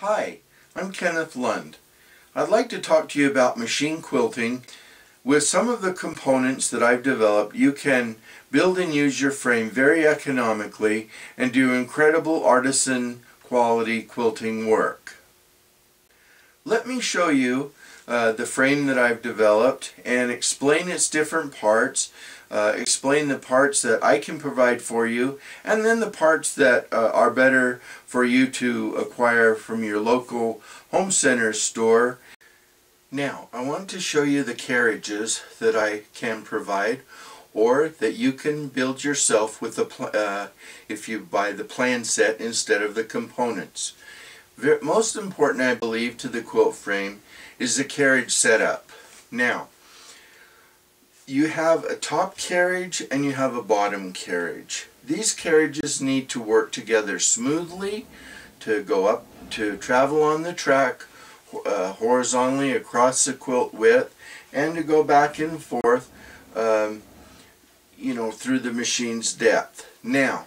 Hi, I'm Kenneth Lund. I'd like to talk to you about machine quilting. With some of the components that I've developed, you can build and use your frame very economically and do incredible artisan quality quilting work. Let me show you uh, the frame that I've developed and explain its different parts, uh, explain the parts that I can provide for you, and then the parts that uh, are better for you to acquire from your local home center store. Now, I want to show you the carriages that I can provide or that you can build yourself with the uh, if you buy the plan set instead of the components. Most important, I believe, to the quilt frame is the carriage setup. Now, you have a top carriage and you have a bottom carriage. These carriages need to work together smoothly to go up, to travel on the track uh, horizontally across the quilt width and to go back and forth um, you know through the machine's depth. Now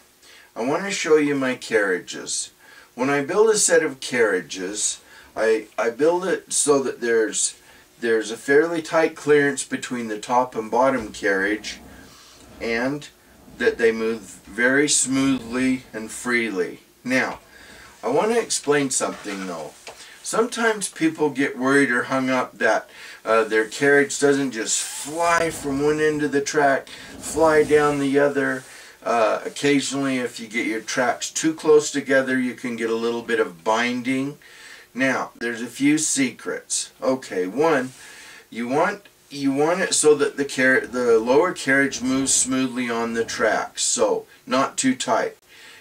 I want to show you my carriages. When I build a set of carriages I, I build it so that there's there's a fairly tight clearance between the top and bottom carriage and that they move very smoothly and freely. Now, I want to explain something though. Sometimes people get worried or hung up that uh, their carriage doesn't just fly from one end of the track, fly down the other. Uh, occasionally, if you get your tracks too close together, you can get a little bit of binding. Now, there's a few secrets. Okay, one, you want you want it so that the car the lower carriage moves smoothly on the tracks, so not too tight.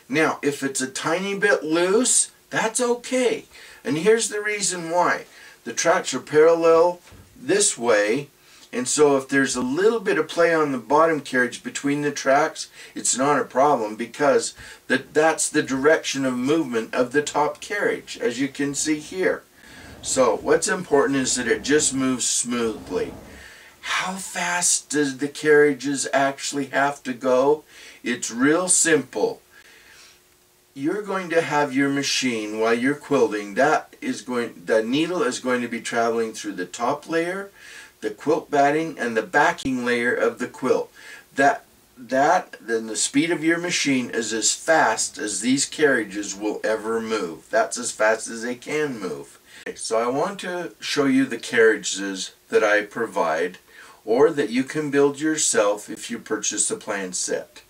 Now, if it's a tiny bit loose, that's okay. And here's the reason why. The tracks are parallel this way, and so if there's a little bit of play on the bottom carriage between the tracks, it's not a problem because that, that's the direction of movement of the top carriage, as you can see here. So what's important is that it just moves smoothly. How fast does the carriages actually have to go? It's real simple. You're going to have your machine while you're quilting. That is going the needle is going to be traveling through the top layer the quilt batting and the backing layer of the quilt. That that then the speed of your machine is as fast as these carriages will ever move. That's as fast as they can move. So I want to show you the carriages that I provide or that you can build yourself if you purchase a plan set.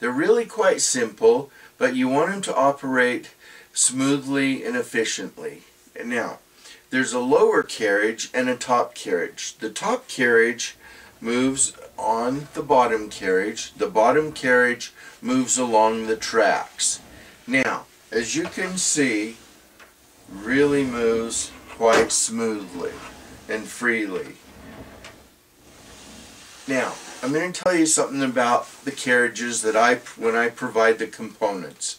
They're really quite simple, but you want them to operate smoothly and efficiently. Now, there's a lower carriage and a top carriage. The top carriage moves on the bottom carriage. The bottom carriage moves along the tracks. Now, as you can see, really moves quite smoothly and freely. Now, I'm going to tell you something about the carriages that I, when I provide the components.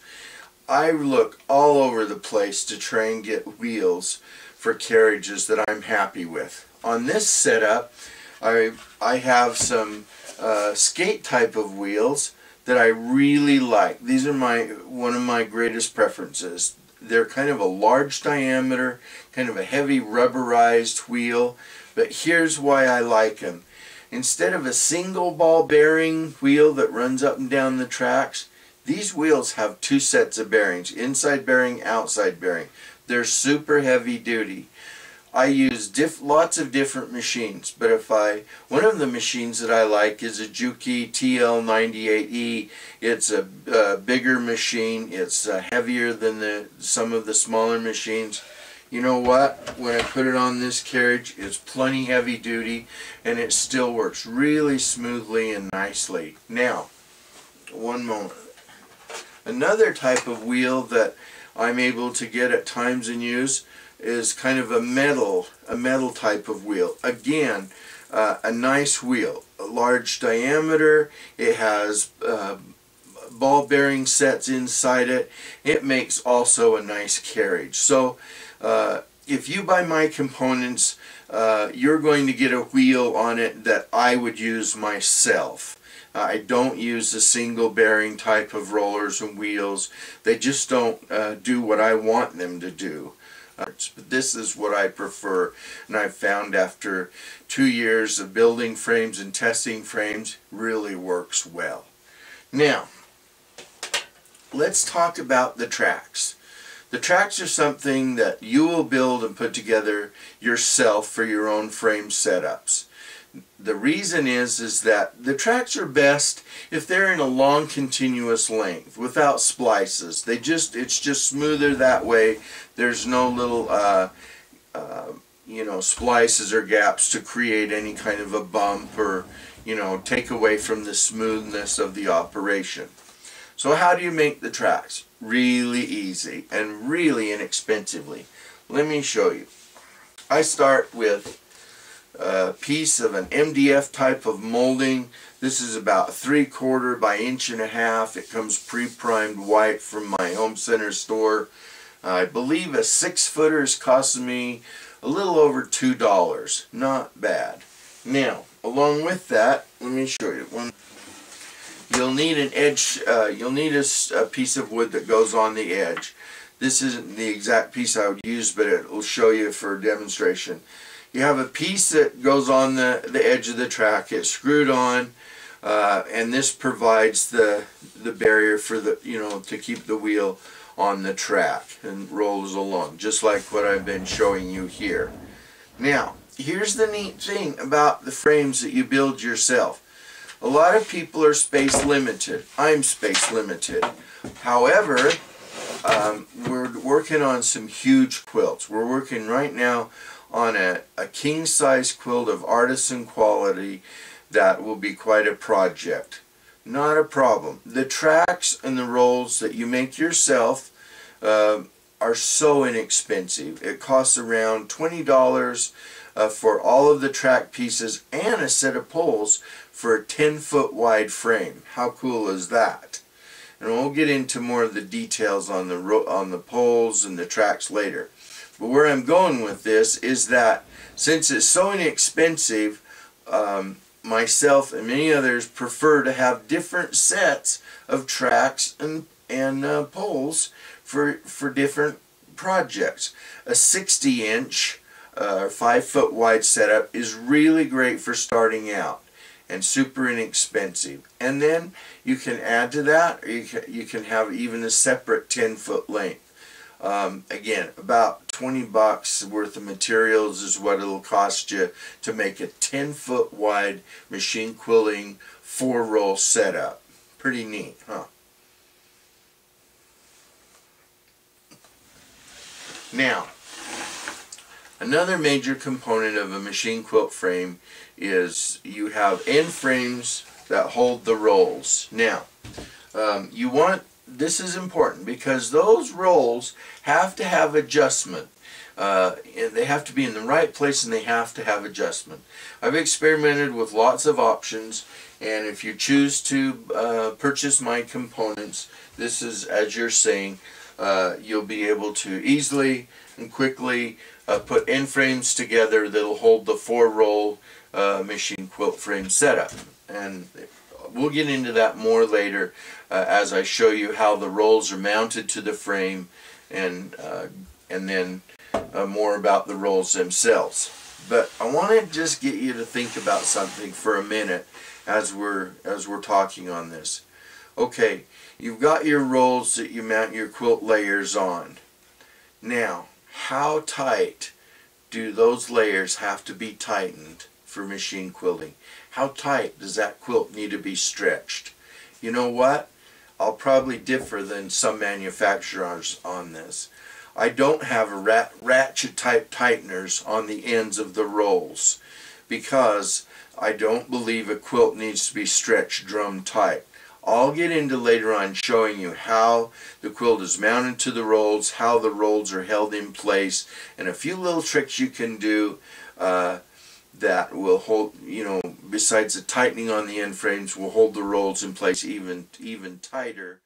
I look all over the place to try and get wheels for carriages that I'm happy with. On this setup, I, I have some uh, skate type of wheels that I really like. These are my one of my greatest preferences. They're kind of a large diameter, kind of a heavy rubberized wheel, but here's why I like them. Instead of a single ball bearing wheel that runs up and down the tracks, these wheels have two sets of bearings, inside bearing, outside bearing. They're super heavy duty. I use diff lots of different machines, but if I, one of the machines that I like is a Juki TL98E. It's a, a bigger machine. It's uh, heavier than the some of the smaller machines. You know what? When I put it on this carriage, it's plenty heavy duty, and it still works really smoothly and nicely. Now, one moment. Another type of wheel that I'm able to get at times and use is kind of a metal, a metal type of wheel. Again, uh, a nice wheel, a large diameter, it has uh, ball bearing sets inside it. It makes also a nice carriage. So uh, if you buy my components, uh, you're going to get a wheel on it that I would use myself. I don't use the single bearing type of rollers and wheels. They just don't uh, do what I want them to do. But this is what I prefer, and I've found after two years of building frames and testing frames, really works well. Now, let's talk about the tracks. The tracks are something that you will build and put together yourself for your own frame setups. The reason is is that the tracks are best if they're in a long continuous length without splices. They just it's just smoother that way. There's no little uh, uh, you know splices or gaps to create any kind of a bump or you know take away from the smoothness of the operation. So how do you make the tracks? Really easy and really inexpensively. Let me show you. I start with a piece of an MDF type of molding. This is about three quarter by inch and a half. It comes pre-primed white from my home center store. I believe a six footer is costing me a little over two dollars. Not bad. Now, along with that, let me show you one you'll need an edge, uh, you'll need a, a, piece of wood that goes on the edge. This isn't the exact piece I would use, but it will show you for demonstration. You have a piece that goes on the, the edge of the track. It's screwed on, uh, and this provides the, the barrier for the, you know, to keep the wheel on the track and rolls along, just like what I've been showing you here. Now, here's the neat thing about the frames that you build yourself a lot of people are space limited. I'm space limited. However, um, we're working on some huge quilts. We're working right now on a, a king size quilt of artisan quality that will be quite a project. Not a problem. The tracks and the rolls that you make yourself uh, are so inexpensive. It costs around $20 uh, for all of the track pieces and a set of poles for a 10 foot wide frame. How cool is that? And we'll get into more of the details on the on the poles and the tracks later. But where I'm going with this is that since it's so inexpensive, um, myself and many others prefer to have different sets of tracks and and uh, poles for for different projects. A 60 inch uh, 5 foot wide setup is really great for starting out and super inexpensive. And then you can add to that or you can, you can have even a separate 10 foot length. Um, again, about 20 bucks worth of materials is what it'll cost you to make a 10 foot wide machine quilting four roll setup. Pretty neat, huh? Now, another major component of a machine quilt frame is you have end frames that hold the rolls. Now, um, you want, this is important because those rolls have to have adjustment. Uh, they have to be in the right place and they have to have adjustment. I've experimented with lots of options and if you choose to uh, purchase my components, this is as you're saying, uh, you'll be able to easily and quickly uh, put end frames together that'll hold the four roll uh, machine quilt frame setup. And we'll get into that more later uh, as I show you how the rolls are mounted to the frame and, uh, and then uh, more about the rolls themselves. But I want to just get you to think about something for a minute as we're, as we're talking on this. Okay, you've got your rolls that you mount your quilt layers on. Now, how tight do those layers have to be tightened for machine quilting? How tight does that quilt need to be stretched? You know what? I'll probably differ than some manufacturers on this. I don't have rat ratchet type tighteners on the ends of the rolls because I don't believe a quilt needs to be stretched drum tight. I'll get into later on showing you how the quilt is mounted to the rolls, how the rolls are held in place, and a few little tricks you can do uh, that will hold, you know, besides the tightening on the end frames, will hold the rolls in place even, even tighter.